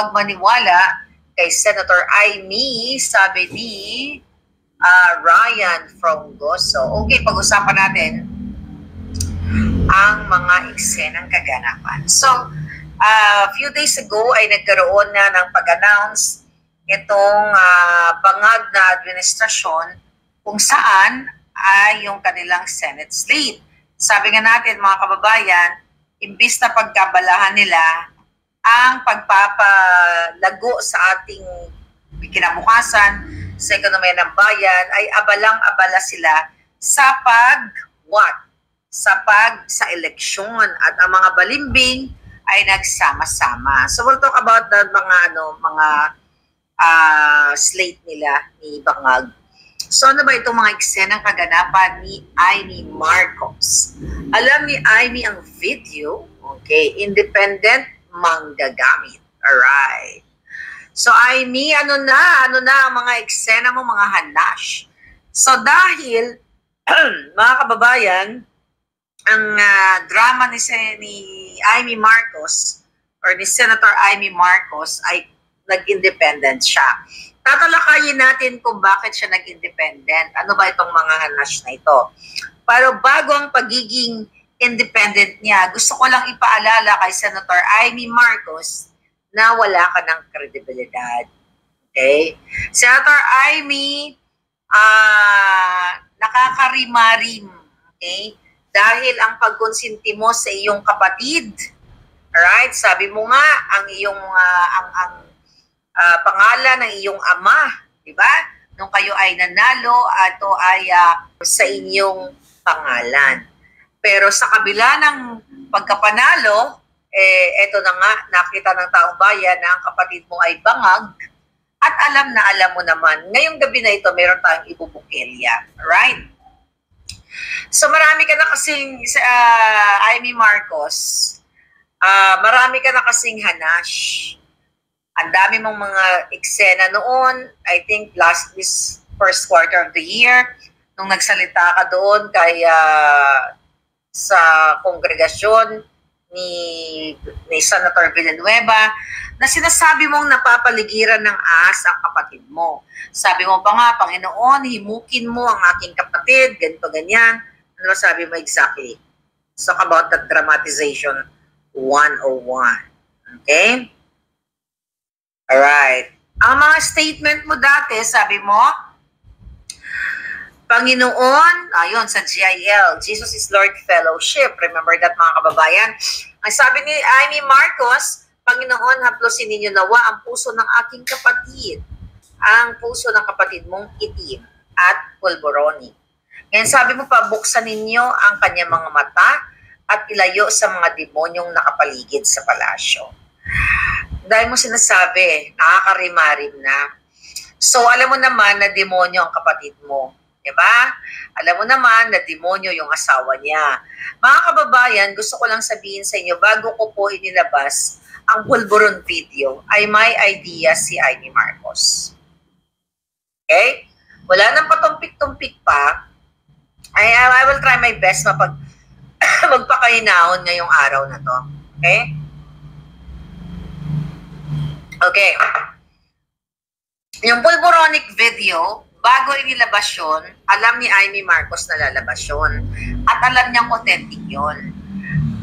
huwag maniwala kay Senator Amy, sabi ni uh, Ryan Frongoso. Okay, pag-usapan natin ang mga eksenang kaganapan. So, uh, a few days ago ay nagkaroon na ng pag-announce itong uh, na administrasyon kung saan ay yung kanilang Senate slate. Sabi nga natin mga kababayan, imbis na pagkabalahan nila ang pagpapalago sa ating kinabukasan sa ekonomiya ng bayan ay abalang-abala sila sa pag what? Sa pag sa eleksyon at ang mga balimbing ay nagsama-sama. So we'll talk about the mga ano mga uh, slate nila ni Bangag So ano ba itong mga eksenang kaganapan ni Amy Marcos? Alam ni Amy ang video, okay, independent manggagamit. Alright. So Amy, ano na, ano na ang mga eksena mo, mga hanash? So dahil, mga kababayan, ang uh, drama ni, ni Amy Marcos or ni Senator Amy Marcos ay nag-independent siya tatalakayin natin kung bakit siya nag-independent. Ano ba itong mga hanash na ito? Pero bago ang pagiging independent niya, gusto ko lang ipaalala kay Senator Amy Marcos na wala ka ng kredibilidad. Okay? Senator Amy, uh, nakakarimarim. Okay? Dahil ang pagkonsinti mo sa iyong kapatid, alright, sabi mo nga, ang iyong, uh, ang, ang uh, pangalan ng iyong ama, di ba? Nung kayo ay nanalo, ato ay uh, sa inyong pangalan. Pero sa kabila ng pagkapanalo, eh, eto na nga, nakita ng taong bayan na ang kapatid mo ay bangag at alam na alam mo naman, ngayong gabi na ito, meron tayong ibubukelya. Right? So marami ka na kasing, uh, Amy Marcos, uh, marami ka na kasing hanash ang dami mong mga eksena noon. I think last this first quarter of the year, nung nagsalita ka doon kay uh, sa kongregasyon ni, ni Senator Villanueva, na sinasabi mong napapaligiran ng ahas ang kapatid mo. Sabi mo pa nga, Panginoon, himukin mo ang aking kapatid, ganito, ganyan. Ano sabi mo exactly? So about that dramatization 101. Okay? Alright. Ang mga statement mo dati, sabi mo, Panginoon, ayun, sa GIL, Jesus is Lord Fellowship. Remember that mga kababayan? Ang sabi ni Amy Marcos, Panginoon, haplosin ninyo nawa ang puso ng aking kapatid, ang puso ng kapatid mong itim at pulboroni. Ngayon sabi mo pa, buksan ninyo ang kanyang mga mata at ilayo sa mga demonyong nakapaligid sa palasyo dahil mo sinasabi, nakakarimarim na. So, alam mo naman na demonyo ang kapatid mo. Diba? Alam mo naman na demonyo yung asawa niya. Mga kababayan, gusto ko lang sabihin sa inyo, bago ko po inilabas ang Pulburon video, ay may idea si Amy Marcos. Okay? Wala nang patumpik-tumpik pa. I, I will try my best mapag magpakainahon ngayong araw na to. Okay? Okay. Yung pulboronic video, bago inilabas yun, alam ni Amy Marcos na lalabas yun. At alam niyang authentic yun.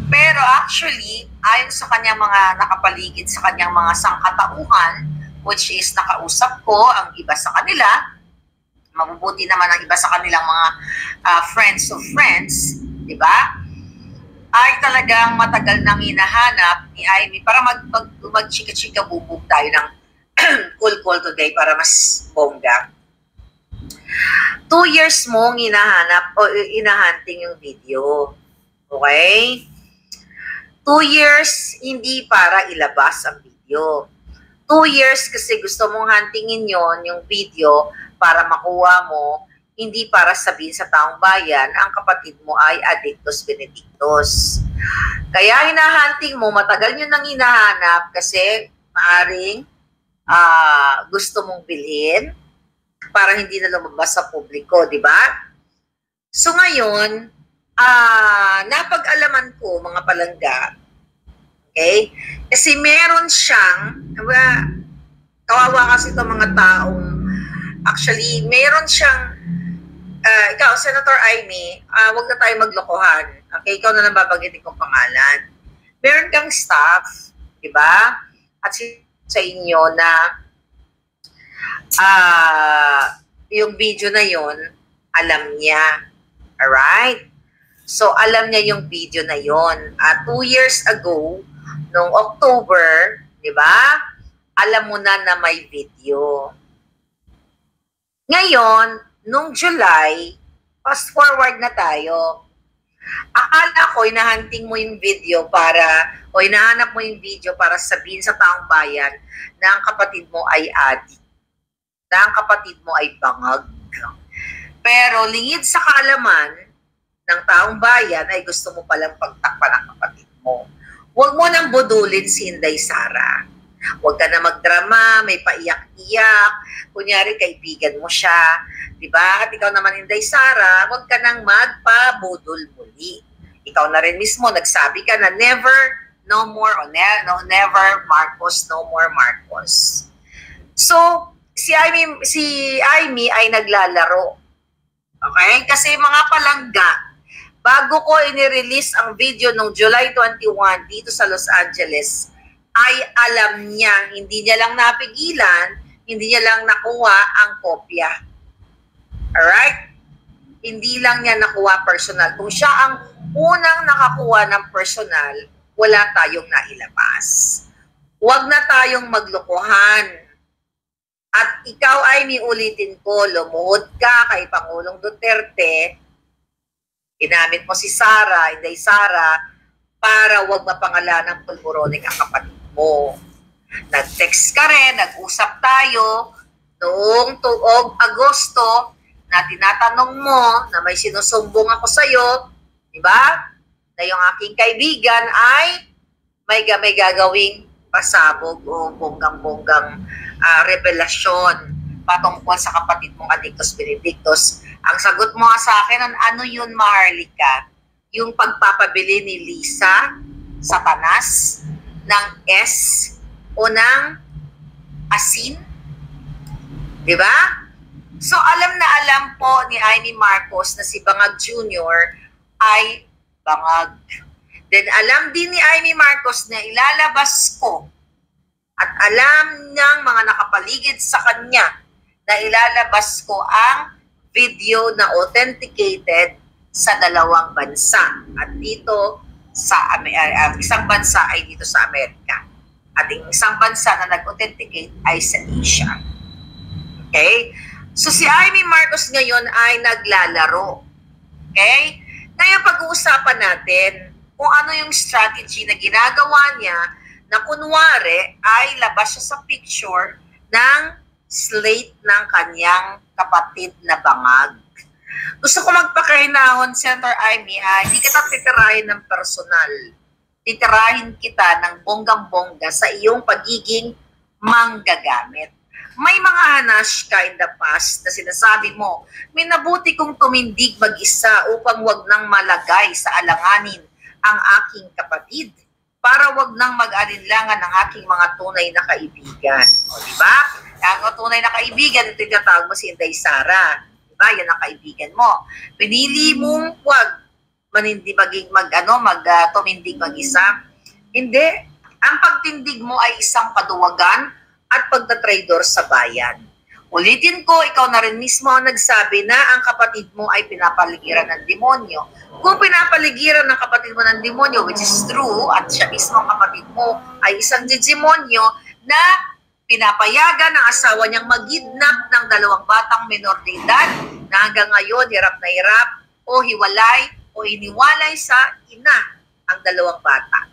Pero actually, ayon sa kanyang mga nakapaligid sa kanyang mga sangkatauhan, which is nakausap ko ang iba sa kanila, mabubuti naman ang iba sa kanilang mga uh, friends of friends, di ba? ay talagang matagal nang hinahanap ni Amy para mag, mag, mag-chika-chika bubog tayo ng cool call today para mas bongga. Two years mong hinahanap o hinahunting yung video. Okay? Two years hindi para ilabas ang video. Two years kasi gusto mong huntingin yon yung video para makuha mo hindi para sabihin sa taong bayan ang kapatid mo ay addictus benedictus. Kaya hinahunting mo, matagal nyo nang hinahanap kasi maaring uh, gusto mong bilhin para hindi na lumabas sa publiko, di ba? So ngayon, uh, napag-alaman ko mga palangga, okay, Kasi meron siyang, diba, kawawa kasi itong mga taong, actually, meron siyang, uh, ikaw, Senator Amy, uh, wag na tayo maglokohan. Okay, ikaw na lang babagitin kong pangalan. Meron kang staff, di ba? At sa inyo na uh, yung video na yon alam niya. Alright? So, alam niya yung video na yon. Uh, two years ago, noong October, di ba? Alam mo na na may video. Ngayon, nung July, fast forward na tayo. Akala ko, inahanting mo yung video para, o inahanap mo yung video para sabihin sa taong bayan na ang kapatid mo ay addict. Na ang kapatid mo ay bangag. Pero lingid sa kaalaman ng taong bayan ay gusto mo palang pagtakpan ang kapatid mo. Huwag mo nang budulin si Inday Sara. Huwag ka na magdrama, may paiyak-iyak. Kunyari, kaibigan mo siya. Diba? At ikaw naman, Inday Sara, huwag ka nang magpabudol muli. Ikaw na rin mismo, nagsabi ka na never, no more, or ne- no, never Marcos, no more Marcos. So, si Amy, si Amy ay naglalaro. Okay? Kasi mga palangga, bago ko inirelease ang video nung July 21 dito sa Los Angeles, ay alam niya, hindi niya lang napigilan, hindi niya lang nakuha ang kopya. Alright? Hindi lang niya nakuha personal. Kung siya ang unang nakakuha ng personal, wala tayong nailabas. Huwag na tayong maglokohan. At ikaw ay niulitin ko, lumuhod ka kay Pangulong Duterte, Ginamit mo si Sara, hindi Sara, para wag mapangalan ng pulmuronic ang kapatid mo. Nag-text ka rin, nag-usap tayo noong tuog Agosto na tinatanong mo na may sinusumbong ako sa iyo, di ba? Na yung aking kaibigan ay may, may gagawing pasabog o bonggang-bonggang uh, revelasyon patungkol sa kapatid mong Adictus Benedictus. Ang sagot mo sa akin, ano yun, Maharlika? Yung pagpapabili ni Lisa sa panas ng S o ng asin? Di ba? So alam na alam po ni Amy Marcos na si Bangag Jr. ay bangag. Then alam din ni Amy Marcos na ilalabas ko at alam niyang mga nakapaligid sa kanya na ilalabas ko ang video na authenticated sa dalawang bansa. At dito sa uh, isang bansa ay dito sa Amerika. At yung isang bansa na nag-authenticate ay sa Asia. Okay? So si Amy Marcos ngayon ay naglalaro. Okay? Ngayon pag-uusapan natin kung ano yung strategy na ginagawa niya na kunwari ay labas siya sa picture ng slate ng kanyang kapatid na bangag. Gusto ko magpakahinahon, Senator Amy, ha, hindi kita titirahin ng personal. Titirahin kita ng bonggang-bongga sa iyong pagiging manggagamit. May mga hanash ka in the past na sinasabi mo, minabuti kong tumindig mag-isa upang wag nang malagay sa alanganin ang aking kapatid para wag nang mag-alinlangan ang aking mga tunay na kaibigan. O, di ba? Ang tunay na kaibigan, ito yung tinatawag mo si Inday Sara. Diba? Yan ang kaibigan mo. Pinili mong wag manindi maging mag ano mag uh, tumindig mag-isa. Hindi. Ang pagtindig mo ay isang paduwagan at pagtatraidor sa bayan. Ulitin ko, ikaw na rin mismo ang nagsabi na ang kapatid mo ay pinapaligiran ng demonyo. Kung pinapaligiran ng kapatid mo ng demonyo, which is true, at siya mismo ang kapatid mo ay isang demonyo na Pinapayagan ng asawa niyang magidnap ng dalawang batang menor de edad na hanggang ngayon hirap na hirap o hiwalay o iniwalay sa ina ang dalawang bata.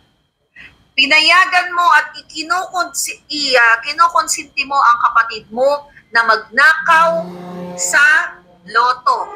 Pinayagan mo at ikinukonsi, iya, kinukonsinti mo ang kapatid mo na magnakaw sa loto,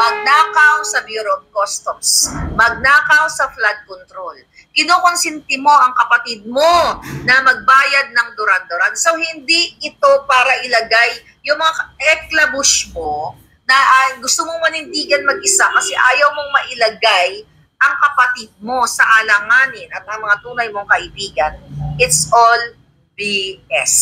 magnakaw sa Bureau of Customs, magnakaw sa flood control, kinukonsinti mo ang kapatid mo na magbayad ng duran-duran. So, hindi ito para ilagay yung mga eklabush mo na uh, gusto mong manindigan mag-isa kasi ayaw mong mailagay ang kapatid mo sa alanganin at ang mga tunay mong kaibigan, it's all BS.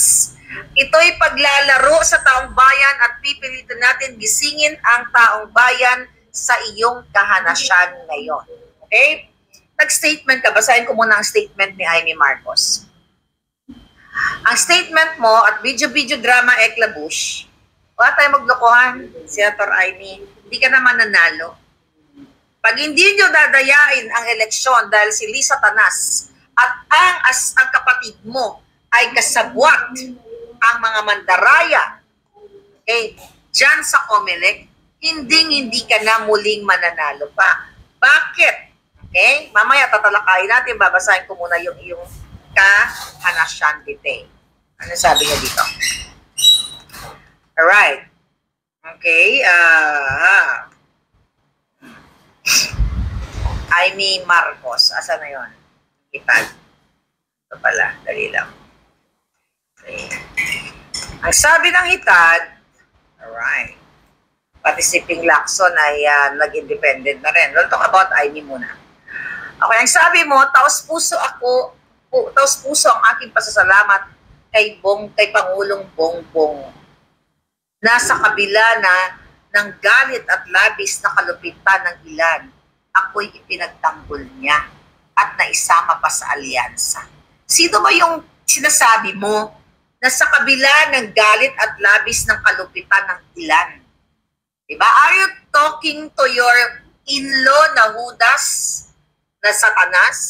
Ito'y paglalaro sa taong bayan at pipilitin natin gisingin ang taong bayan sa iyong kahanasyan ngayon. Okay? Nag-statement ka, basahin ko muna ang statement ni Amy Marcos. Ang statement mo at video-video drama Eklabush, wala tayo maglokohan, Senator Amy, hindi ka naman nanalo. Pag hindi nyo dadayain ang eleksyon dahil si Lisa Tanas at ang, as, ang kapatid mo ay kasabwat ang mga mandaraya okay, dyan sa Comelec, hindi hindi ka na muling mananalo pa. Bakit? Okay? Mamaya tatalakayin natin, babasahin ko muna yung iyong kahanasyan dite. Ano sabi niya dito? Alright. Okay. Uh, Jaime Marcos. Asa na yun? Itag. Ito pala. Dali lang. Ang sabi ng hitad, alright, pati si Ping Lacson ay uh, nag-independent na rin. We'll talk about Amy muna. Okay, ang sabi mo, taos puso ako, pu, taos puso ang aking pasasalamat kay Bong, kay Pangulong Bongbong. Nasa kabila na ng galit at labis na kalupitan ng ilan, ako'y ipinagtanggol niya at naisama pa sa alyansa. Sino ba yung sinasabi mo na sa kabila ng galit at labis ng kalupitan ng ilan. Diba? Are you talking to your in-law na Judas na satanas?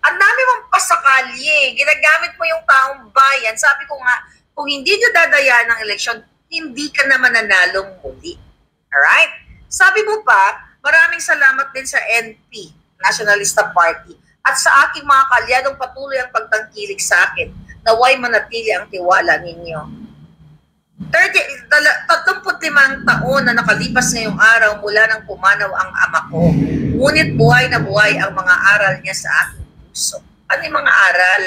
Ang dami mong pasakali. Ginagamit mo yung taong bayan. Sabi ko nga, kung hindi nyo dadayaan ng eleksyon, hindi ka na mananalong muli. Alright? Sabi mo pa, maraming salamat din sa NP, Nationalista Party, at sa aking mga kalyadong patuloy ang pagtangkilik sa akin naway manatili ang tiwala ninyo. 30, 35 taon na nakalipas ngayong araw mula nang pumanaw ang ama ko. Ngunit buhay na buhay ang mga aral niya sa aking puso. Ano yung mga aral?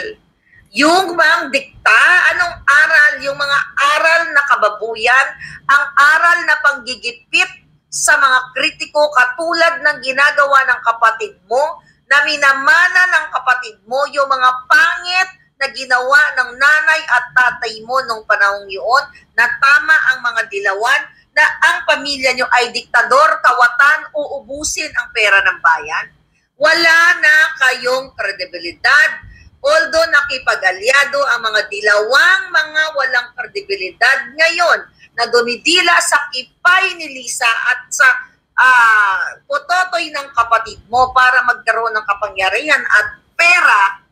Yung mga dikta, anong aral? Yung mga aral na kababuyan, ang aral na panggigipit sa mga kritiko katulad ng ginagawa ng kapatid mo, na minamana ng kapatid mo yung mga pangit na ginawa ng nanay at tatay mo nung panahong yun na tama ang mga dilawan na ang pamilya nyo ay diktador, kawatan, uubusin ang pera ng bayan? Wala na kayong kredibilidad. Although nakipag-alyado ang mga dilawang mga walang kredibilidad ngayon na dumidila sa kipay ni Lisa at sa uh, pototoy ng kapatid mo para magkaroon ng kapangyarihan at pera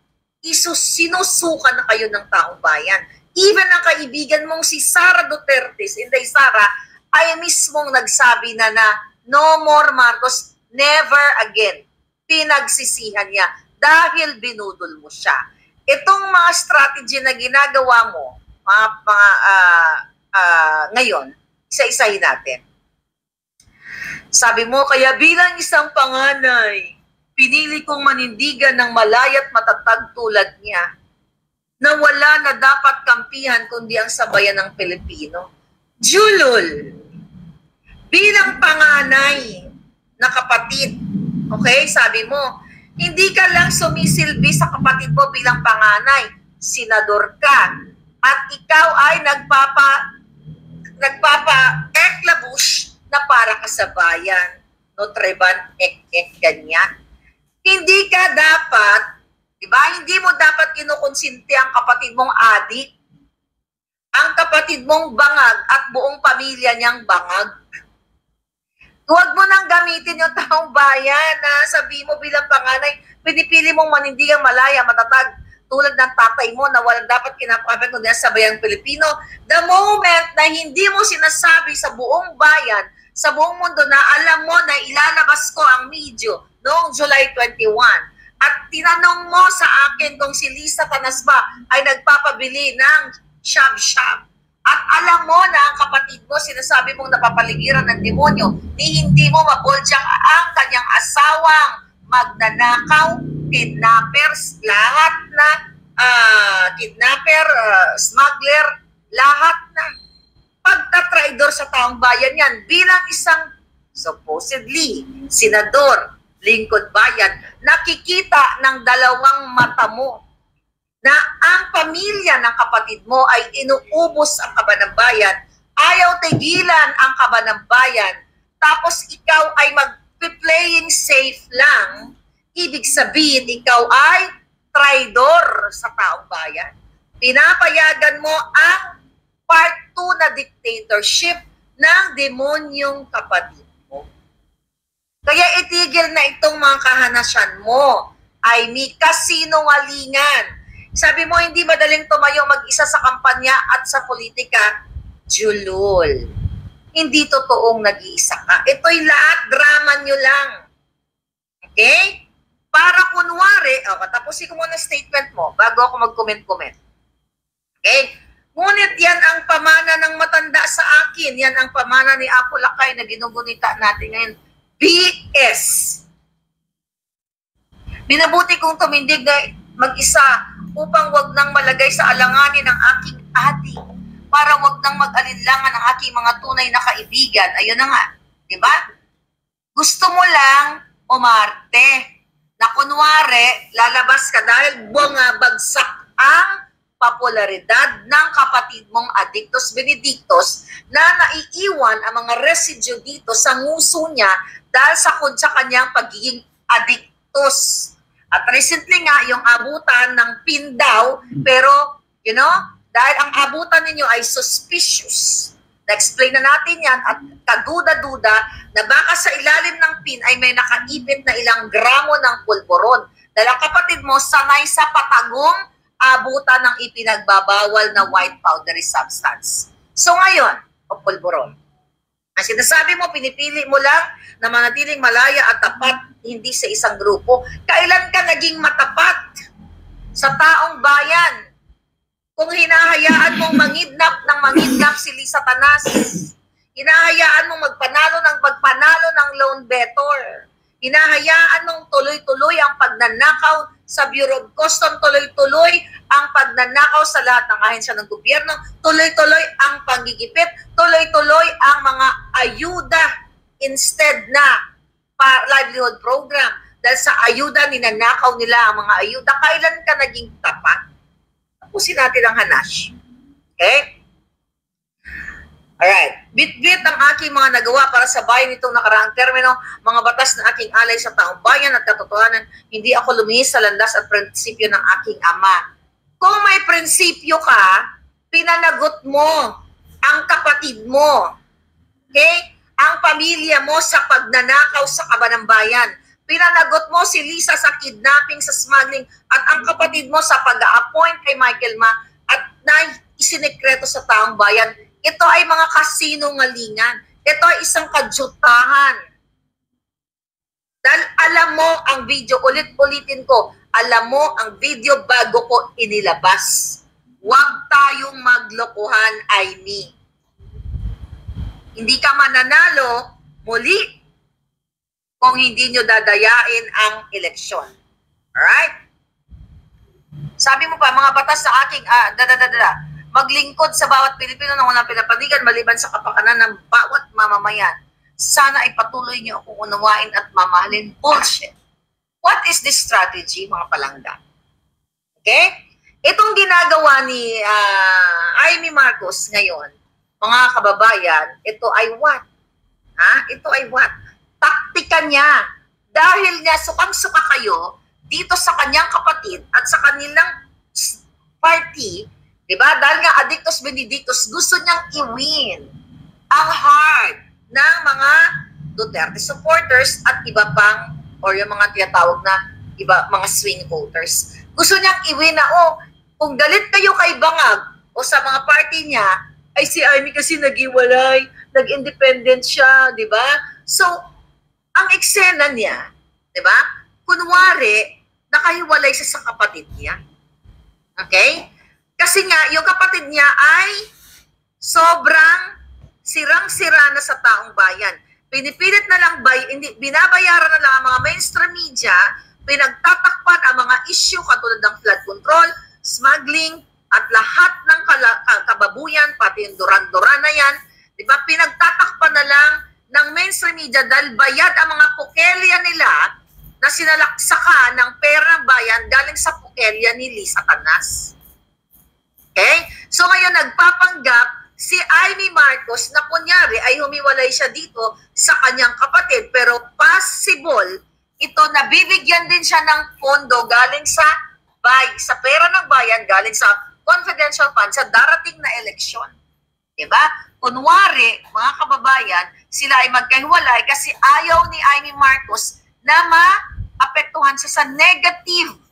isus sinusuka na kayo ng taong bayan. Even ang kaibigan mong si Sara Duterte, Inday Sara, ay mismong nagsabi na na no more Marcos, never again. Pinagsisihan niya dahil binudol mo siya. Itong mga strategy na ginagawa mo, mga, mga uh, uh, ngayon, isa-isahin natin. Sabi mo, kaya bilang isang panganay, Pinili kong manindigan ng malayat matatag tulad niya na wala na dapat kampihan kundi ang sabayan ng Pilipino. Julul, bilang panganay na kapatid, okay, sabi mo, hindi ka lang sumisilbi sa kapatid mo bilang panganay, senador ka, at ikaw ay nagpapa nagpapa eklabush na para ka sa bayan. No, treban, ek, ek, ganyan. Hindi ka dapat, di ba? Hindi mo dapat kinukonsinti ang kapatid mong adik, ang kapatid mong bangag at buong pamilya niyang bangag. Huwag mo nang gamitin yung taong bayan na sabi mo bilang panganay, pinipili mong manindigang malaya, matatag, tulad ng tatay mo na walang dapat kinapapit kung sa bayang Pilipino. The moment na hindi mo sinasabi sa buong bayan, sa buong mundo na alam mo na ilalabas ko ang medyo noong July 21. At tinanong mo sa akin kung si Lisa Tanasba ay nagpapabili ng shab-shab. At alam mo na ang kapatid mo, sinasabi mong napapaligiran ng demonyo, ni hindi mo maboldyang ang kanyang asawang magnanakaw, kidnappers, lahat na uh, kidnapper, uh, smuggler, lahat na pagtatraidor sa taong bayan yan bilang isang supposedly senador lingkod bayan, nakikita ng dalawang mata mo na ang pamilya ng kapatid mo ay inuubos ang kaba ng bayan, ayaw tigilan ang kaba ng bayan, tapos ikaw ay mag-playing safe lang, ibig sabihin ikaw ay traidor sa taong bayan. Pinapayagan mo ang part 2 na dictatorship ng demonyong kapatid. Kaya itigil na itong mga kahanasyan mo ay may kasinungalingan. Sabi mo, hindi madaling tumayo mag-isa sa kampanya at sa politika. Julul. Hindi totoong nag-iisa ka. Ito'y lahat drama nyo lang. Okay? Para kunwari, oh, tapusin ko muna statement mo bago ako mag-comment-comment. Okay? Ngunit yan ang pamana ng matanda sa akin. Yan ang pamana ni Apo Lakay na ginugunita natin ngayon. BS. Minabuti kong tumindig na mag-isa upang wag nang malagay sa alanganin ng aking adik para wag nang mag-alinlangan ng aking mga tunay na kaibigan. Ayun na nga. Diba? Gusto mo lang umarte na kunwari, lalabas ka dahil bunga bagsak ang popularidad ng kapatid mong Addictus Benedictus na naiiwan ang mga residue dito sa nguso niya dahil sa, sa kanyang pagiging addictus. At recently nga, yung abutan ng pin daw, pero, you know, dahil ang abutan ninyo ay suspicious. Na-explain na natin yan at kaduda-duda na baka sa ilalim ng pin ay may nakaipit na ilang gramo ng pulboron. Dahil ang kapatid mo sanay sa patagong abutan ng ipinagbabawal na white powdery substance. So ngayon, o pulboron, ang sinasabi mo, pinipili mo lang na manatiling malaya at tapat, hindi sa isang grupo. Kailan ka naging matapat sa taong bayan? Kung hinahayaan mong mangidnap ng mangidnap si Lisa Tanas, hinahayaan mong magpanalo ng magpanalo ng loan debtor, hinahayaan mong tuloy-tuloy ang pagnanakaw sa Bureau of Custom, tuloy-tuloy ang pagnanakaw sa lahat ng ahensya ng gobyerno, tuloy-tuloy ang panggigipit, tuloy-tuloy ang mga ayuda instead na pa livelihood program. Dahil sa ayuda, ninanakaw nila ang mga ayuda. Kailan ka naging tapat? tapusin natin ang hanash. Okay? Alright. Bit-bit ang aking mga nagawa para sa bayan nitong nakaraang termino, mga batas na aking alay sa taong bayan at katotohanan, hindi ako lumihis sa landas at prinsipyo ng aking ama. Kung may prinsipyo ka, pinanagot mo ang kapatid mo. Okay? Ang pamilya mo sa pagnanakaw sa kabanang bayan Pinanagot mo si Lisa sa kidnapping, sa smuggling, at ang kapatid mo sa pag-appoint kay Michael Ma at na isinekreto sa taong bayan. Ito ay mga kasinungalingan. Ito ay isang kadyutahan. Dahil alam mo ang video, ulit-ulitin ko, alam mo ang video bago ko inilabas. Huwag tayong maglokohan, I mean. Hindi ka mananalo, muli, kung hindi nyo dadayain ang eleksyon. Alright? Sabi mo pa, mga batas sa aking, ah, dadadadada, maglingkod sa bawat Pilipino na walang pinapanigan maliban sa kapakanan ng bawat mamamayan. Sana ay patuloy niyo akong unawain at mamahalin. Bullshit. What is this strategy, mga palangga? Okay? Itong ginagawa ni uh, Amy Marcos ngayon, mga kababayan, ito ay what? Ha? Ito ay what? taktika niya. Dahil nga sukang-suka kayo dito sa kanyang kapatid at sa kanilang party, di ba? Dahil nga Addictus Benedictus, gusto niyang i-win ang heart ng mga Duterte supporters at iba pang or yung mga tinatawag na iba mga swing voters. Gusto niyang i-win na, oh, kung galit kayo kay Bangag o sa mga party niya, ay si Amy kasi nag-iwalay, nag-independent siya, di ba? So, ang eksena niya, di ba? Kunwari, nakahiwalay siya sa kapatid niya. Okay? Kasi nga, yung kapatid niya ay sobrang sirang-sira na sa taong bayan. Pinipilit na lang, bay, hindi, binabayaran na lang ang mga mainstream media, pinagtatakpan ang mga issue katulad ng flood control, smuggling, at lahat ng kababuyan, pati yung duran-duran na yan, di ba, pinagtatakpan na lang ng mainstream media dahil bayad ang mga pokelya nila na sinalaksakan ng pera ng bayan galing sa pukelya ni Lisa Tanas. Okay? So ngayon nagpapanggap si Amy Marcos na kunyari ay humiwalay siya dito sa kanyang kapatid pero possible ito na bibigyan din siya ng pondo galing sa bay, sa pera ng bayan galing sa confidential fund sa darating na eleksyon. Diba? Kunwari, mga kababayan, sila ay magkahiwalay kasi ayaw ni Amy Marcos na maapektuhan siya sa negative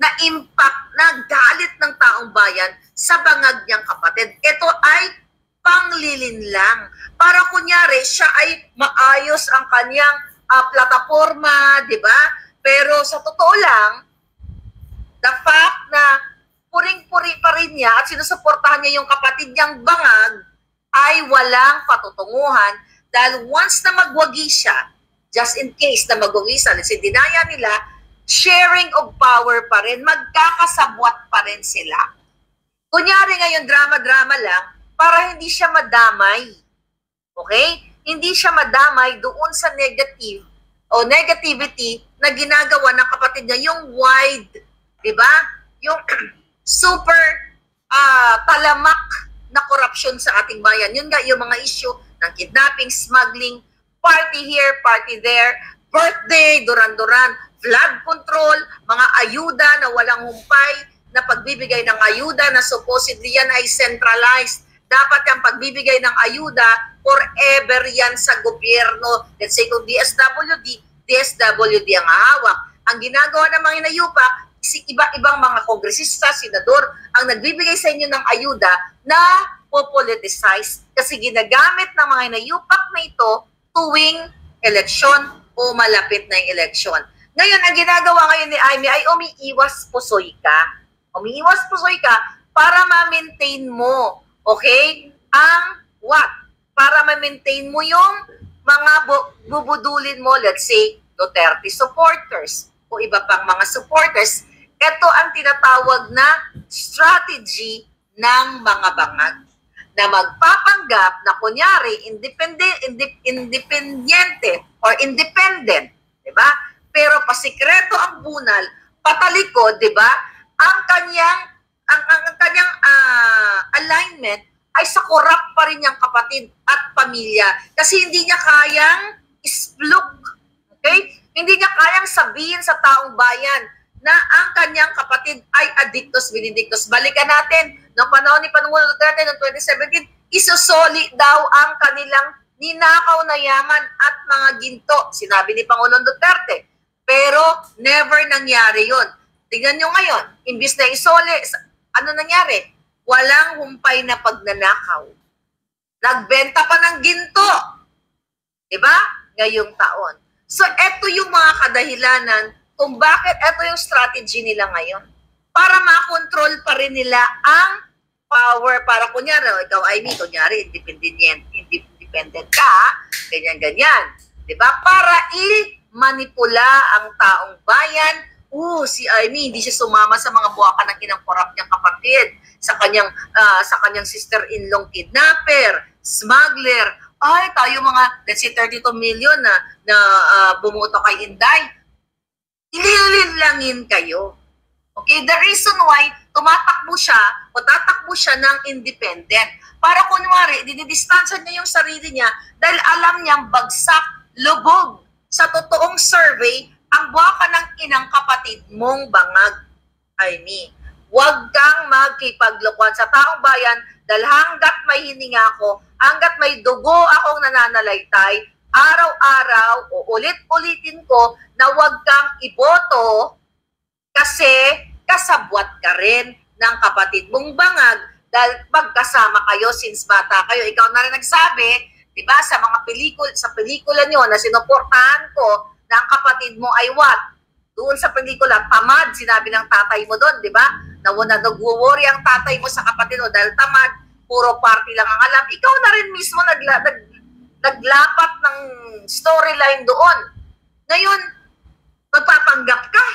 na impact na galit ng taong bayan sa bangag niyang kapatid. Ito ay panglilin lang. Para kunyari, siya ay maayos ang kanyang uh, plataforma, di ba? Pero sa totoo lang, the fact na puring-puri pa rin niya at sinusuportahan niya yung kapatid niyang bangag ay walang patutunguhan dahil once na magwagi siya, just in case na magwagi siya, si dinaya nila, sharing of power pa rin, magkakasabwat pa rin sila. Kunyari ngayon, drama-drama lang, para hindi siya madamay. Okay? Hindi siya madamay doon sa negative o negativity na ginagawa ng kapatid niya, yung wide, di ba? Yung super uh, talamak na korupsyon sa ating bayan. Yun nga, yung mga issue ng kidnapping, smuggling, party here, party there, birthday, duran-duran, flood control, mga ayuda na walang humpay, na pagbibigay ng ayuda na supposedly yan ay centralized. Dapat yung pagbibigay ng ayuda forever yan sa gobyerno. Let's say kung DSWD, DSWD ang hawak. Ang ginagawa ng mga inayupak, si iba-ibang mga kongresista, senador, ang nagbibigay sa inyo ng ayuda na popoliticize kasi ginagamit ng mga inayupak na ito tuwing eleksyon o malapit na yung eleksyon. Ngayon, ang ginagawa ngayon ni Amy ay umiiwas pusoy ka. Umiiwas pusoy ka para ma-maintain mo, okay, ang what? Para ma-maintain mo yung mga bu- bubudulin mo, let's say, Duterte supporters o iba pang mga supporters. Ito ang tinatawag na strategy ng mga bangag na magpapanggap na kunyari independent, independente or independent, 'di ba? Pero pasikreto ang bunal, patalikod, 'di ba? Ang kanyang ang, ang, ang kanyang uh, alignment ay sa corrupt pa rin niyang kapatid at pamilya kasi hindi niya kayang ispluk. Okay? Hindi niya kayang sabihin sa taong bayan na ang kanyang kapatid ay addictus benedictus. Balikan natin, noong panahon ni Pangulong Duterte noong 2017, isusoli daw ang kanilang ninakaw na yaman at mga ginto. Sinabi ni Pangulong Duterte. Pero never nangyari yon. Tingnan nyo ngayon, imbis na isole, ano nangyari? Walang humpay na pagnanakaw. Nagbenta pa ng ginto. Diba? Ngayong taon. So, eto yung mga kadahilanan kung bakit eto yung strategy nila ngayon. Para makontrol pa rin nila ang power. Para kunyari, ikaw ay me, kunyari, independent, independent ka, ganyan-ganyan. Diba? Para i- manipula ang taong bayan. Oo, si Amy, hindi siya sumama sa mga buwakan ng kinangkorap niyang kapatid, sa kanyang, uh, sa kanyang sister-in-law kidnapper, smuggler. Ay, tayo mga, let's say 32 million na, na uh, bumoto kay Inday. Ililinlangin kayo. Okay, the reason why tumatakbo siya o tatakbo siya ng independent. Para kunwari, dinidistansya niya yung sarili niya dahil alam niyang bagsak, lubog sa totoong survey, ang buwaka ng inang kapatid mong bangag. I mean, huwag kang magkipaglokohan sa taong bayan dahil hanggat may hininga ako, hanggat may dugo akong nananalaytay, araw-araw o ulit-ulitin ko na huwag kang iboto kasi kasabwat ka rin ng kapatid mong bangag dahil magkasama kayo since bata kayo. Ikaw na rin nagsabi 'Di ba? Sa mga pelikula, sa pelikula niyo na sinuportahan ko na ang kapatid mo ay what? Doon sa pelikula, tamad, sinabi ng tatay mo doon, 'di ba? Na wala nagwo-worry ang tatay mo sa kapatid mo dahil tamad, puro party lang ang alam. Ikaw na rin mismo nagla, nag, naglapat ng storyline doon. Ngayon, magpapanggap ka.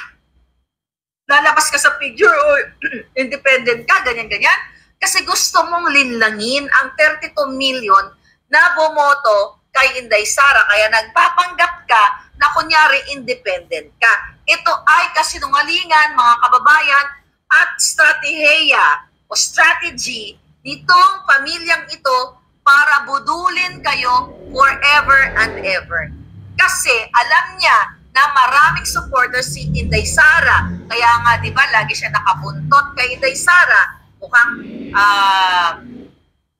Lalabas ka sa figure o independent ka, ganyan-ganyan. Kasi gusto mong linlangin ang 32 million na bumoto kay Inday Sara. Kaya nagpapanggap ka na kunyari independent ka. Ito ay kasinungalingan, mga kababayan, at strategiya o strategy nitong pamilyang ito para budulin kayo forever and ever. Kasi alam niya na maraming supporters si Inday Sara. Kaya nga, di ba, lagi siya nakabuntot kay Inday Sara. Mukhang, uh,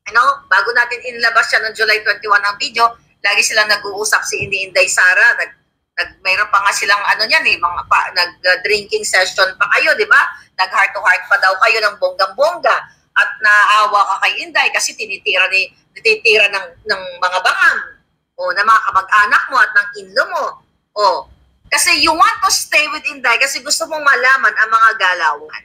ano, bago natin inilabas siya noong July 21 ang video, lagi silang nag-uusap si Inday Inday Sara. Nag, nag, mayroon pa nga silang ano niyan eh, mga pa, nag-drinking session pa kayo, di ba? Nag-heart to heart pa daw kayo ng bonggang-bongga at naawa ka kay Inday kasi tinitira ni tinitira ng ng mga bangam o na mga kamag-anak mo at ng inlo mo. O, kasi you want to stay with Inday kasi gusto mong malaman ang mga galawan.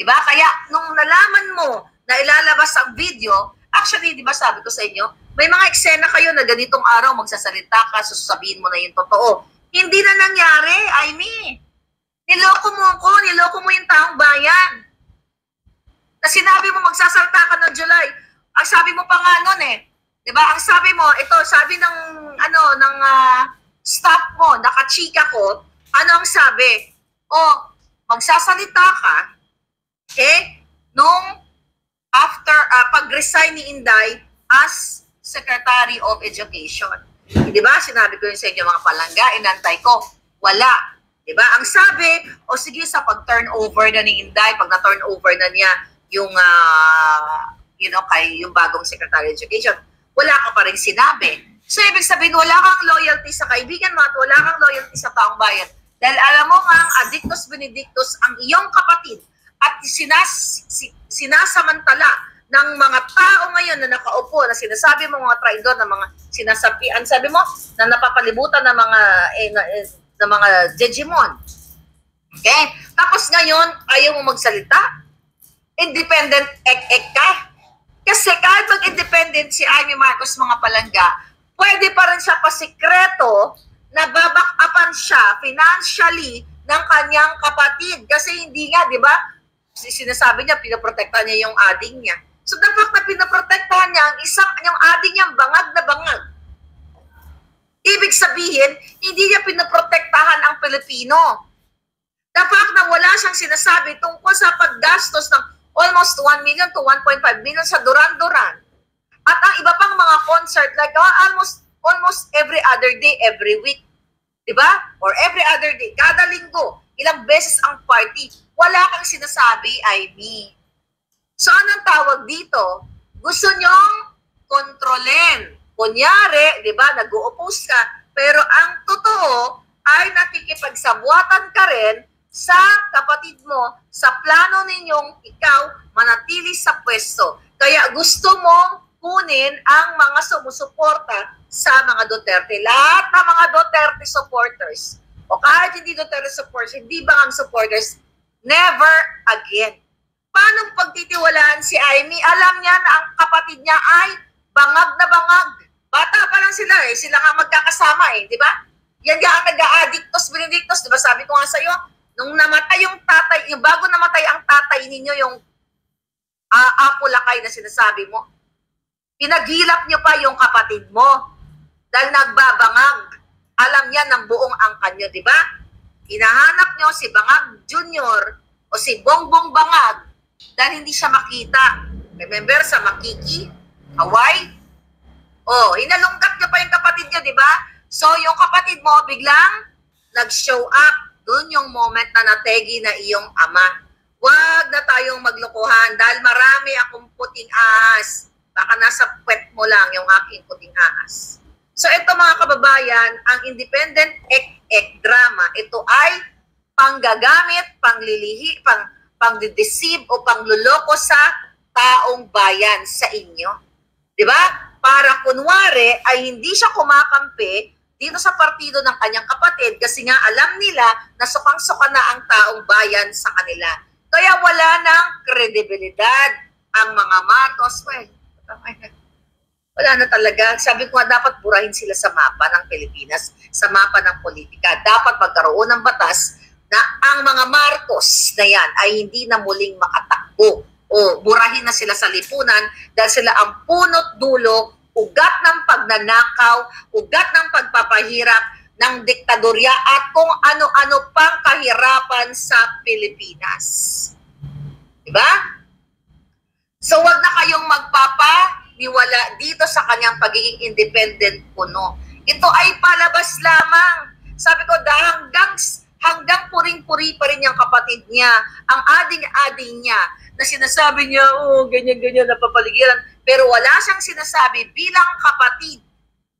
Diba? Kaya nung nalaman mo na ilalabas ang video, actually, di ba sabi ko sa inyo, may mga eksena kayo na ganitong araw magsasalita ka, sasabihin mo na yung totoo. Hindi na nangyari, I mean. Niloko mo ako, niloko mo yung taong bayan. Na sinabi mo magsasalta ka noong July. Ang sabi mo pa nga noon eh, ba? Ang sabi mo, ito sabi ng ano ng uh, staff mo, nakachika ko, ano ang sabi? O magsasalita ka eh nung after uh, pag-resign ni Inday as Secretary of Education. Di ba? Sinabi ko yun sa inyo mga palangga, inantay ko. Wala. Di ba? Ang sabi, o sige sa pag-turnover na ni Inday, pag na-turnover na niya yung, uh, you know, kay yung bagong Secretary of Education, wala ka pa rin sinabi. So, ibig sabihin, wala kang loyalty sa kaibigan mo at wala kang loyalty sa taong bayan. Dahil alam mo nga, adictus benedictus ang iyong kapatid at sinas, sinasamantala ng mga tao ngayon na nakaupo na sinasabi mo mga traidor na mga sinasapian sabi mo na napapalibutan ng mga eh, na, eh, ng mga jejimon. Okay? Tapos ngayon ayaw mo magsalita. Independent ek-ek ka. Kasi kahit mag-independent si Amy Marcos mga palangga, pwede pa rin siya pasikreto na babakapan siya financially ng kanyang kapatid. Kasi hindi nga, di ba, sinasabi niya, pinaprotektahan niya yung ading niya. So the fact na pinaprotektahan niya ang isang, yung ading niyang bangag na bangag, ibig sabihin, hindi niya pinaprotektahan ang Pilipino. The fact na wala siyang sinasabi tungkol sa paggastos ng almost 1 million to 1.5 million sa Duran-Duran. At ang iba pang mga concert, like oh, almost almost every other day, every week. Diba? Or every other day, kada linggo, ilang beses ang party wala kang sinasabi, I me. So anong tawag dito? Gusto nyong kontrolin. Kunyari, di ba, nag-uupos ka, pero ang totoo ay nakikipagsabuatan ka rin sa kapatid mo, sa plano ninyong ikaw manatili sa pwesto. Kaya gusto mong kunin ang mga sumusuporta sa mga Duterte. Lahat ng mga Duterte supporters, o kahit hindi Duterte supporters, hindi ba ang supporters, Never again. Paano pagtitiwalaan si Amy? Alam niya na ang kapatid niya ay bangag na bangag. Bata pa lang sila eh. Sila nga magkakasama eh. Di ba? Yan nga ang nag-addictos, benedictos. Di ba sabi ko nga sa'yo, nung namatay yung tatay, yung bago namatay ang tatay ninyo, yung uh, apo lakay na sinasabi mo, pinaghilap niyo pa yung kapatid mo dahil nagbabangag. Alam niya ng buong angkan niyo, di ba? Hinahanap nyo si Bangag Junior o si Bongbong Bangag dahil hindi siya makita. Remember sa Makiki, Hawaii? Oh, hinalungkat nyo pa yung kapatid nyo, di ba? So, yung kapatid mo biglang nag-show up. Doon yung moment na nategi na iyong ama. Huwag na tayong maglokohan dahil marami akong puting ahas. Baka nasa puwet mo lang yung aking puting ahas. So ito mga kababayan, ang independent ek-ek drama, ito ay panggagamit, panglilihi, pang pangdideceive o pangluloko sa taong bayan sa inyo. 'Di ba? Para kunwari ay hindi siya kumakampi dito sa partido ng kanyang kapatid kasi nga alam nila na sukang-suka na ang taong bayan sa kanila. Kaya wala nang kredibilidad ang mga Marcos. Well, wala na talaga. Sabi ko nga, dapat burahin sila sa mapa ng Pilipinas, sa mapa ng politika. Dapat magkaroon ng batas na ang mga Marcos na yan ay hindi na muling makatakbo o burahin na sila sa lipunan dahil sila ang punot dulo ugat ng pagnanakaw, ugat ng pagpapahirap ng diktadorya at kung ano-ano pang kahirapan sa Pilipinas. Diba? So wag na kayong magpapaniwala dito sa kanyang pagiging independent puno. Ito ay palabas lamang. Sabi ko, hanggang, hanggang puring-puri pa rin yung kapatid niya, ang ading-ading niya, na sinasabi niya, oh, ganyan-ganyan, napapaligiran. Pero wala siyang sinasabi bilang kapatid.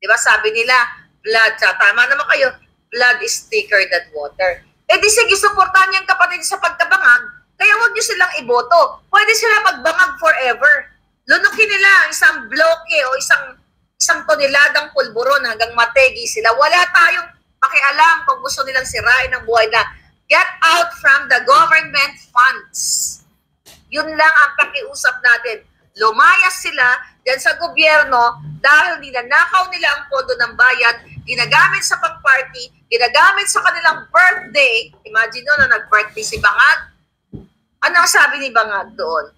Di ba sabi nila, blood, tama naman kayo, blood is thicker than water. Eh di sige, supportahan niyang kapatid sa pagkabangag, kaya huwag niyo silang iboto. Pwede sila magbangag forever. Lunukin nila isang bloke o isang isang toneladang pulburon hanggang mategi sila. Wala tayong pakialam kung gusto nilang sirain ang buhay na get out from the government funds. Yun lang ang pakiusap natin. Lumayas sila dyan sa gobyerno dahil ninanakaw nila ang pondo ng bayan, ginagamit sa pang-party, ginagamit sa kanilang birthday. Imagine nyo na nag-birthday si Bangag. Ano ang sabi ni Bangag doon?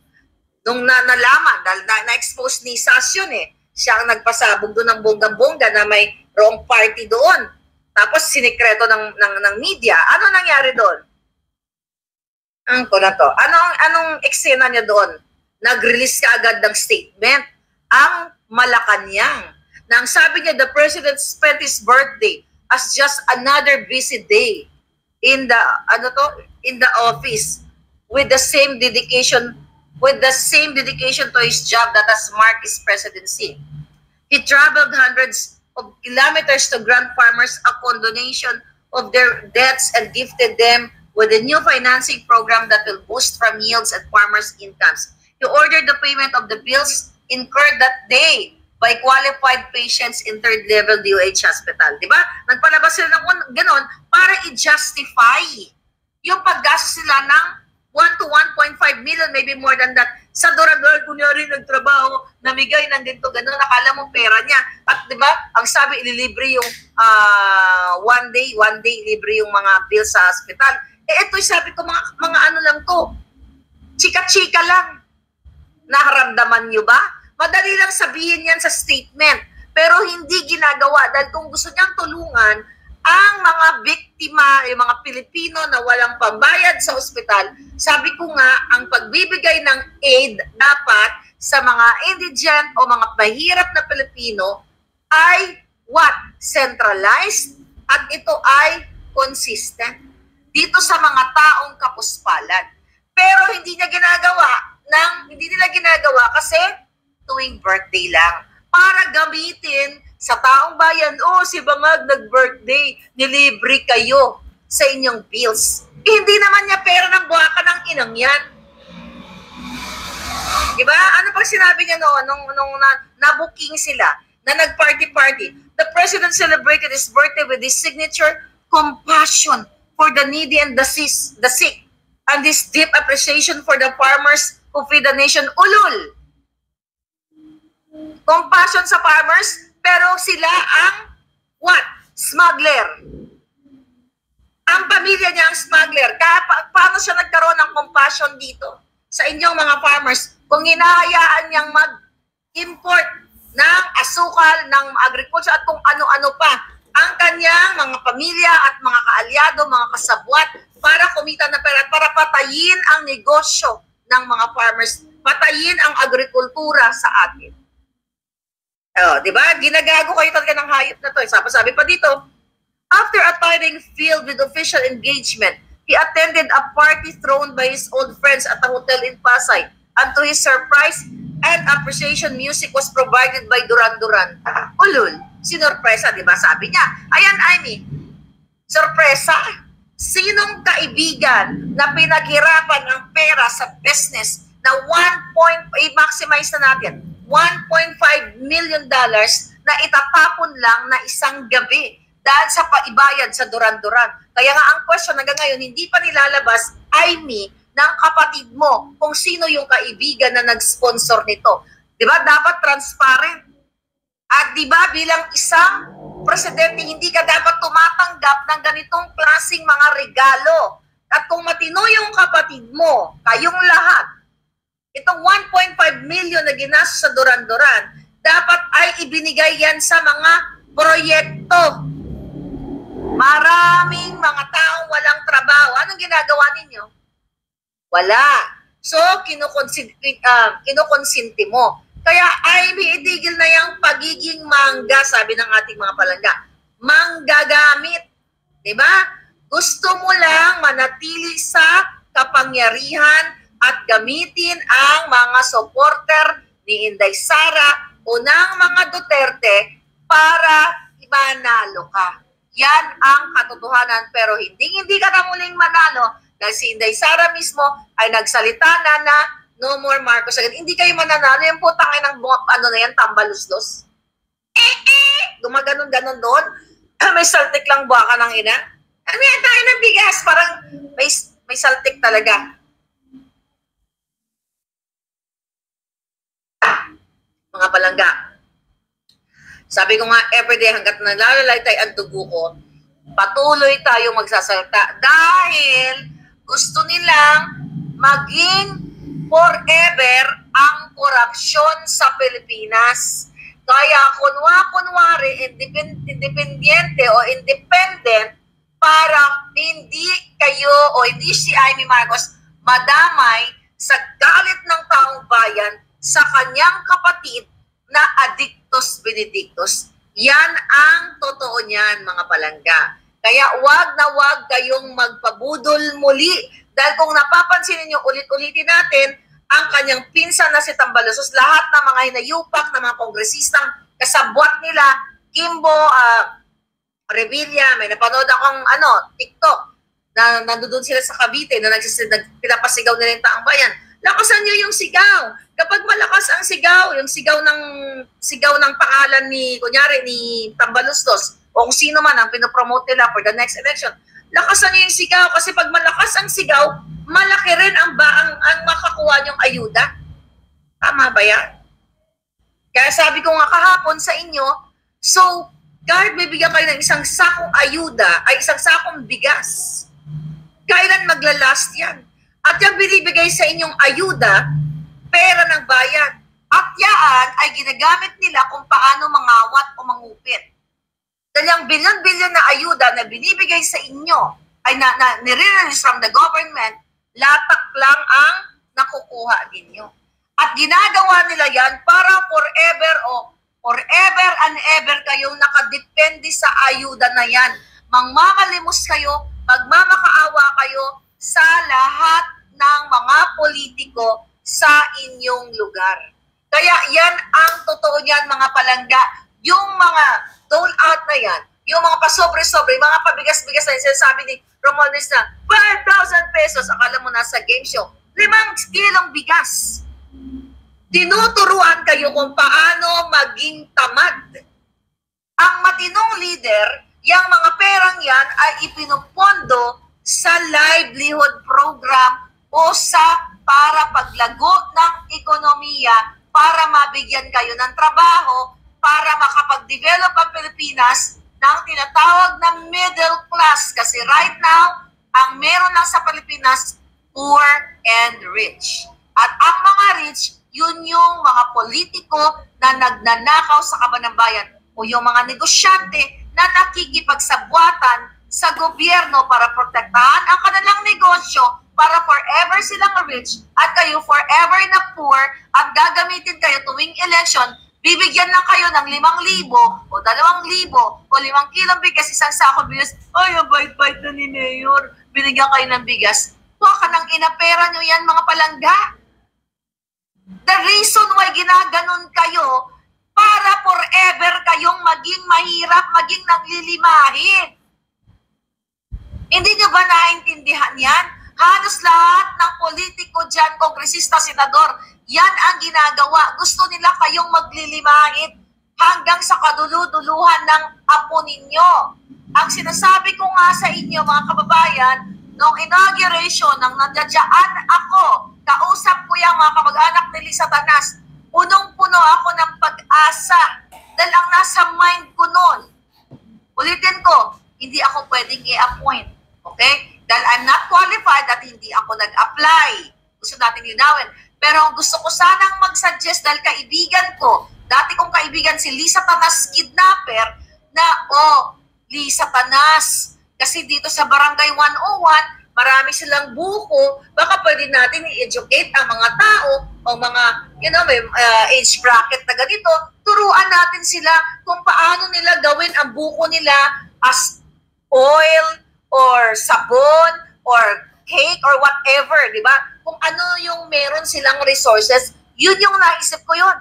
Nung na nalaman, dahil na, na-expose ni Sas yun eh, siya ang nagpasabog doon ng bonggang-bongga na may wrong party doon. Tapos sinikreto ng, ng, ng media. Ano nangyari doon? Ang ko na to. Anong, anong eksena niya doon? Nag-release ka agad ng statement. Ang Malacanang. Nang sabi niya, the president spent his birthday as just another busy day in the, ano to, in the office with the same dedication with the same dedication to his job that has marked his presidency. He traveled hundreds of kilometers to grant farmers a condonation of their debts and gifted them with a new financing program that will boost from yields and farmers' incomes. He ordered the payment of the bills incurred that day by qualified patients in third-level DOH hospital. Di ba? Nagpalabas sila ng ganon para i-justify yung paggastos sila ng 1 to 1.5 million, maybe more than that. Sa Duranduran, kunyari nagtrabaho, namigay ng ganito, gano'n, nakala mo pera niya. At di ba, ang sabi, ililibre yung uh, one day, one day, libre yung mga bills sa hospital. Eh, ito sabi ko, mga, mga ano lang to, chika-chika lang. Naharamdaman nyo ba? Madali lang sabihin yan sa statement. Pero hindi ginagawa dahil kung gusto niyang tulungan, ang mga biktima, yung mga Pilipino na walang pambayad sa ospital, sabi ko nga, ang pagbibigay ng aid dapat sa mga indigent o mga mahirap na Pilipino ay what? Centralized at ito ay consistent dito sa mga taong kapuspalan. Pero hindi niya ginagawa ng hindi nila ginagawa kasi tuwing birthday lang para gamitin sa taong bayan, oh, si Bangag nag-birthday, nilibre kayo sa inyong bills. Eh, hindi naman niya pera ng buwaka ng inang yan. Diba? Ano pa sinabi niya noon nung, nung na, nabuking sila na nag-party-party? The president celebrated his birthday with his signature compassion for the needy and the, sis, the sick and this deep appreciation for the farmers who feed the nation. Ulul! Compassion sa farmers, pero sila ang what? Smuggler. Ang pamilya niya ang smuggler. Kaya pa, paano siya nagkaroon ng compassion dito sa inyong mga farmers kung hinahayaan niyang mag-import ng asukal, ng agriculture at kung ano-ano pa ang kanyang mga pamilya at mga kaalyado, mga kasabwat para kumita na pera, para patayin ang negosyo ng mga farmers, patayin ang agrikultura sa atin. Oh, di ba? Ginagago kayo talaga ng hayop na to. Sabi, sabi pa dito, after a tiring filled with official engagement, he attended a party thrown by his old friends at a hotel in Pasay. And to his surprise and appreciation, music was provided by Duran Duran. Ulul, sinorpresa, di ba? Sabi niya, ayan, Amy, sorpresa. Sinong kaibigan na pinaghirapan ng pera sa business na 1 point, i-maximize na natin, 1.5 million dollars na itatapon lang na isang gabi dahil sa paibayad sa Duran-Duran. Kaya nga ang question hanggang ngayon, hindi pa nilalabas, I me, ng kapatid mo kung sino yung kaibigan na nag-sponsor nito. Di ba? Dapat transparent. At di ba bilang isang presidente, hindi ka dapat tumatanggap ng ganitong klasing mga regalo. At kung matino yung kapatid mo, kayong lahat, itong 1.5 million na ginastos sa Duran-Duran, dapat ay ibinigay yan sa mga proyekto. Maraming mga taong walang trabaho. Anong ginagawa ninyo? Wala. So, kinukonsinti, uh, mo. Kaya ay itigil na yung pagiging mangga, sabi ng ating mga palangga. Manggagamit. Diba? Gusto mo lang manatili sa kapangyarihan at gamitin ang mga supporter ni Inday Sara o ng mga Duterte para manalo ka. Yan ang katotohanan pero hindi hindi ka na muling manalo dahil si Inday Sara mismo ay nagsalita na na no more Marcos again. Hindi kayo mananalo. Yung putang ng ano na yan, tambaluslos. Eh, eh! Gumaganon-ganon doon. may saltik lang buwaka ng ina. Ano yan tayo ng bigas? Parang may, may saltik talaga. Mga palangga. Sabi ko nga, everyday hanggat nalalay tayo ang dugo ko, patuloy tayo magsasalta dahil gusto nilang maging forever ang korupsyon sa Pilipinas. Kaya kunwa-kunwari, independiente o independent para hindi kayo o hindi si Amy Marcos madamay sa galit ng taong bayan sa kanyang kapatid na Addictus Benedictus. Yan ang totoo niyan, mga palangga. Kaya wag na wag kayong magpabudol muli dahil kung napapansin niyo ulit-ulitin natin, ang kanyang pinsan na si Tambalasos, lahat ng mga hinayupak ng mga kongresistang kasabwat nila, Kimbo, uh, Revilla, may napanood akong ano, TikTok, na nandoon sila sa Cavite, na nagsis, pinapasigaw nila yung taong bayan. Lakasan niyo yung sigaw. Kapag malakas ang sigaw, yung sigaw ng sigaw ng pangalan ni, kunyari, ni Tambalustos, o kung sino man ang pinopromote nila for the next election, lakasan niyo yung sigaw kasi pag malakas ang sigaw, malaki rin ang, ba, ang, ang makakuha niyong ayuda. Tama ba yan? Kaya sabi ko nga kahapon sa inyo, so, kahit bibigyan kayo ng isang sakong ayuda, ay isang sakong bigas, kailan maglalast yan? At yung binibigay sa inyong ayuda, pera ng bayan. At yan ay ginagamit nila kung paano mangawat o mangupit. Dahil yung bilyon-bilyon na ayuda na binibigay sa inyo ay na, na nire-release from the government latak lang ang nakukuha ninyo. At ginagawa nila yan para forever o forever and ever kayong nakadepende sa ayuda na yan. Mangmamalimos kayo, magmamakaawa kayo sa lahat ng mga politiko sa inyong lugar. Kaya yan ang totoo niyan mga palangga. Yung mga dole out na yan, yung mga pasobre-sobre, mga pabigas-bigas na sinasabi ni Romualdez na 5,000 pesos, akala mo nasa game show, limang kilong bigas. Tinuturuan kayo kung paano maging tamad. Ang matinong leader, yung mga perang yan ay ipinupondo sa livelihood program o sa para paglago ng ekonomiya para mabigyan kayo ng trabaho para makapag-develop ang Pilipinas ng tinatawag na middle class. Kasi right now, ang meron lang sa Pilipinas, poor and rich. At ang mga rich, yun yung mga politiko na nagnanakaw sa kaban bayan o yung mga negosyante na nakikipagsabwatan sa gobyerno para protektahan ang kanilang negosyo para forever silang rich at kayo forever na poor at gagamitin kayo tuwing election bibigyan lang kayo ng limang libo o dalawang libo o limang kilong bigas, isang sako bigas, ay, bait-bait na ni Mayor, binigyan kayo ng bigas. Huwag ka nang inapera nyo yan, mga palangga. The reason why ginaganon kayo, para forever kayong maging mahirap, maging naglilimahin. Hindi nyo ba naintindihan yan? Halos lahat ng politiko dyan, kongresista, senador, yan ang ginagawa. Gusto nila kayong maglilimahit hanggang sa kaduluduluhan ng apo ninyo. Ang sinasabi ko nga sa inyo mga kababayan, noong inauguration ng nandiyadyaan ako, kausap ko yung mga kamag-anak ni Lisa Tanas, punong-puno ako ng pag-asa dahil ang nasa mind ko noon. Ulitin ko, hindi ako pwedeng i-appoint. Okay? Dahil I'm not qualified at hindi ako nag-apply. Gusto natin linawin. Pero gusto ko sanang mag-suggest dahil kaibigan ko dati kong kaibigan si Lisa Tanas Kidnapper na, oh, Lisa Tanas, kasi dito sa Barangay 101, marami silang buko, baka pwede natin i-educate ang mga tao o mga, you know, may uh, age bracket na ganito, turuan natin sila kung paano nila gawin ang buko nila as oil or sabon or cake or whatever, di ba? Kung ano yung meron silang resources, yun yung naisip ko yun.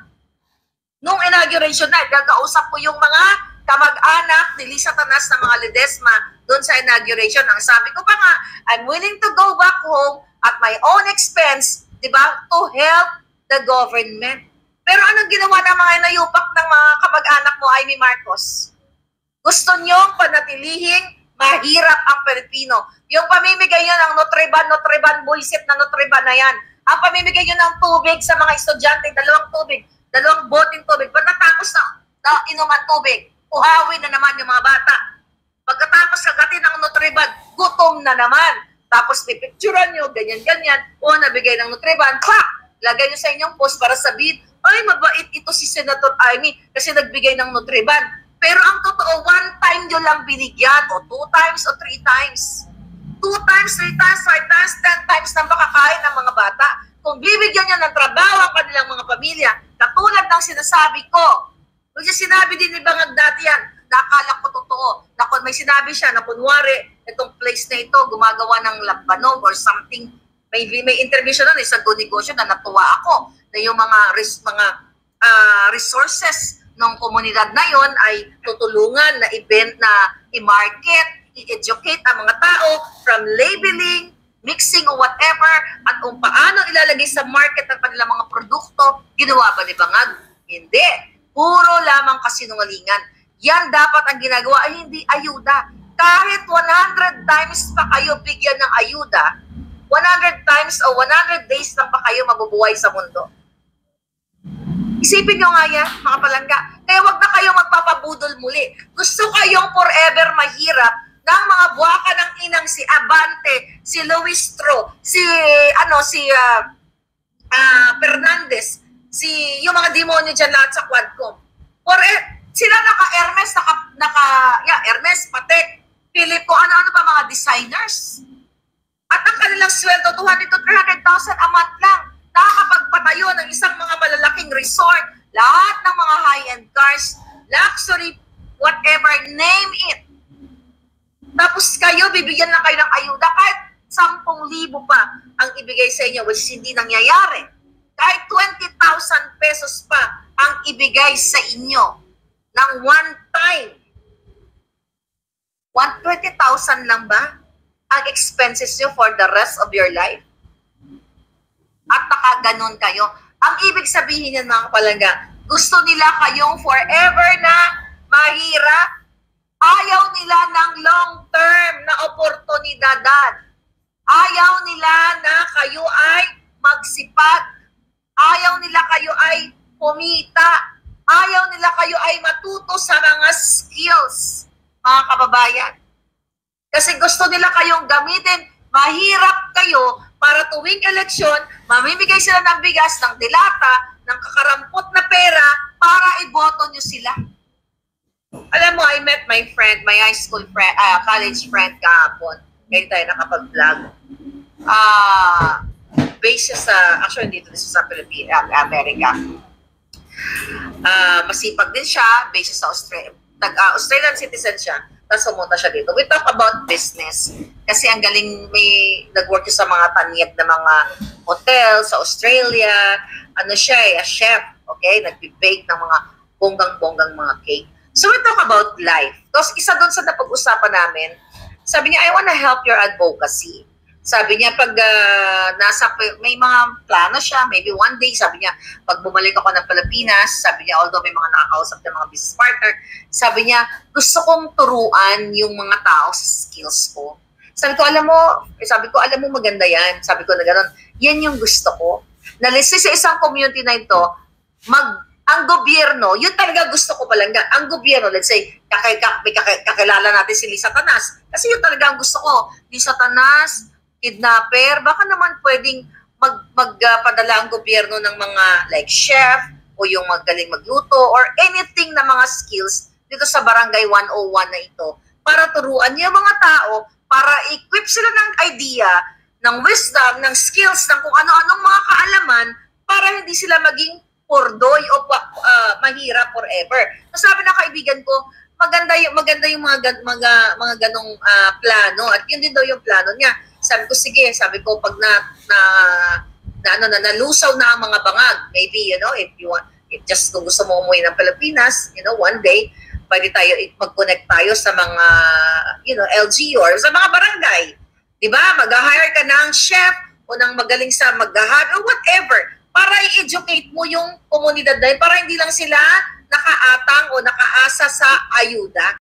Nung inauguration na, gagausap ko yung mga kamag-anak ni Lisa Tanas na mga Ledesma doon sa inauguration. Ang sabi ko pa nga, I'm willing to go back home at my own expense, di ba, to help the government. Pero anong ginawa ng mga inayupak ng mga kamag-anak mo, Amy Marcos? Gusto niyong panatilihing mahirap ang Pilipino. Yung pamimigay nyo ng Notreban, Notreban, bullshit na Notreban na yan. Ang pamimigay nyo ng tubig sa mga estudyante, dalawang tubig, dalawang boting tubig. Pagkatapos na, na inuman tubig, uhawin na naman yung mga bata. Pagkatapos kagatin ng Notreban, gutom na naman. Tapos pipicturan nyo, ganyan-ganyan. O, nabigay ng Notreban, clap! Lagay nyo sa inyong post para sabihin, ay, mabait ito si Senator Amy kasi nagbigay ng Notreban pero ang totoo, one time nyo lang binigyan, o two times, o three times. Two times, three times, five times, ten times na makakain ng mga bata. Kung bibigyan nyo ng trabaho ang kanilang mga pamilya, katulad ng sinasabi ko, which is sinabi din ni Bangag dati yan, nakala ko totoo, na kung may sinabi siya na kunwari, itong place na ito, gumagawa ng labanog or something, may, may interview siya nun, sa Go Negosyo na natuwa ako, na yung mga, res, mga uh, resources ng komunidad na yon ay tutulungan na event na i-market, i-educate ang mga tao from labeling, mixing o whatever, at kung paano ilalagay sa market ang kanilang mga produkto, ginawa ba ni Bangag? Hindi. Puro lamang kasinungalingan. Yan dapat ang ginagawa ay hindi ayuda. Kahit 100 times pa kayo bigyan ng ayuda, 100 times o 100 days lang pa kayo mabubuhay sa mundo Isipin nyo nga yan, mga palangga. Kaya wag na kayong magpapabudol muli. Gusto kayong forever mahirap ng mga buwaka ng inang si Abante, si Luis Tro, si, ano, si uh, uh, Fernandez, si, yung mga demonyo dyan lahat sa Quadcom. Or, eh, sila naka-Hermes, naka, naka, yeah, Hermes, Patek, Philip ko, ano-ano pa mga designers. At ang kanilang sweldo, 200 to 300,000 a month lang nakakapagpatayo ng isang mga malalaking resort, lahat ng mga high-end cars, luxury, whatever, name it. Tapos kayo, bibigyan lang kayo ng ayuda kahit 10,000 pa ang ibigay sa inyo, which hindi nangyayari. Kahit 20,000 pesos pa ang ibigay sa inyo ng one time. 120,000 lang ba ang expenses nyo for the rest of your life? At nakaganon kayo. Ang ibig sabihin niyan mga palangga, gusto nila kayong forever na mahirap. Ayaw nila ng long-term na oportunidad. Ayaw nila na kayo ay magsipag. Ayaw nila kayo ay kumita. Ayaw nila kayo ay matuto sa mga skills, mga kababayan. Kasi gusto nila kayong gamitin. Mahirap kayo para tuwing eleksyon, mamimigay sila ng bigas, ng dilata, ng kakarampot na pera para iboto nyo sila. Alam mo, I met my friend, my high school friend, uh, college friend kahapon. Ngayon tayo nakapag-vlog. Ah, uh, based sa, actually dito sa Pilipinas, uh, America. Uh, masipag din siya, based sa Australia. Tag, uh, Australian citizen siya tapos pumunta siya dito. We talk about business. Kasi ang galing may nag-work sa mga tanyag na mga hotel sa Australia. Ano siya eh, a chef. Okay? Nag-bake ng mga bonggang-bonggang mga cake. So we talk about life. Tapos isa doon sa napag-usapan namin, sabi niya, I want to help your advocacy. Sabi niya, pag uh, nasa, may mga plano siya, maybe one day, sabi niya, pag bumalik ako ng Pilipinas, sabi niya, although may mga nakakausap ng mga business partner, sabi niya, gusto kong turuan yung mga tao sa skills ko. Sabi ko, alam mo, eh, sabi ko, alam mo maganda yan. Sabi ko na gano'n, yan yung gusto ko. Nalisi sa isang community na ito, mag, ang gobyerno, yun talaga gusto ko palangga. Ang gobyerno, let's say, kakay, kakay, kakilala natin si Lisa Tanas. Kasi yun talaga ang gusto ko. Lisa Tanas, kidnapper, baka naman pwedeng mag, magpadala uh, ang gobyerno ng mga like chef, o yung magaling magluto or anything na mga skills dito sa Barangay 101 na ito para turuan yung mga tao para equip sila ng idea, ng wisdom, ng skills, ng kung ano-anong mga kaalaman para hindi sila maging pordoy o uh, mahirap forever. So sabi ng kaibigan ko, maganda yung maganda yung mga mga mga ganong uh, plano at yun din daw yung plano niya. Sabi ko sige, sabi ko pag na na, na ano na nalusaw na ang mga bangag, maybe you know if you want if just kung gusto mo umuwi ng Pilipinas, you know, one day pwede tayo mag-connect tayo sa mga you know, LGU or sa mga barangay. 'Di ba? Mag-hire ka ng chef o ng magaling sa mag-hire or whatever para i-educate mo yung komunidad yun para hindi lang sila nakaatang o nakaasa sa ayuda.